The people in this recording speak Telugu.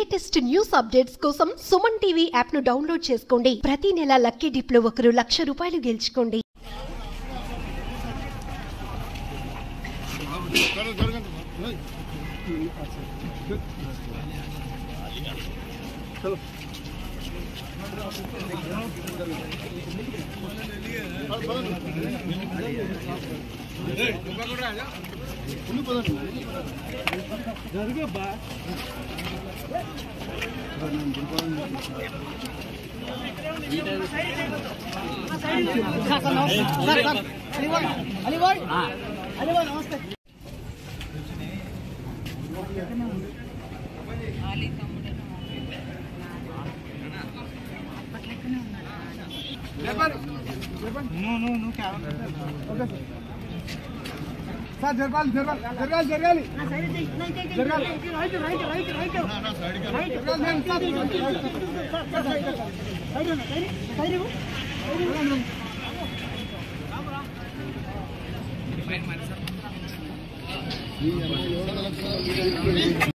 లేటెస్ట్ న్యూస్ అప్డేట్స్ కోసం సుమన్ టీవీ యాప్ను డౌన్లోడ్ చేసుకోండి. ప్రతి నెల లక్కీ డిప్లో ఒకరు లక్ష రూపాయలు గెలుచుకోండి. నమస్తే చెప్పండి చెప్పండి నువ్వు నువ్వు నువ్వు ఓకే సార్ సార్ జరగాలి జరగాలి జరగాలి జరగాలి జరగాలి